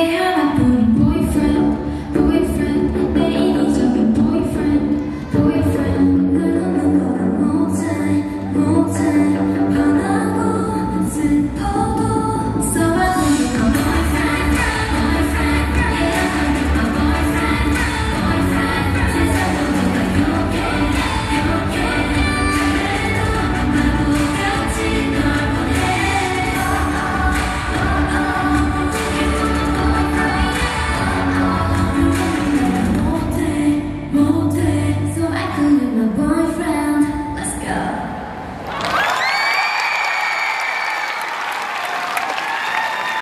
They have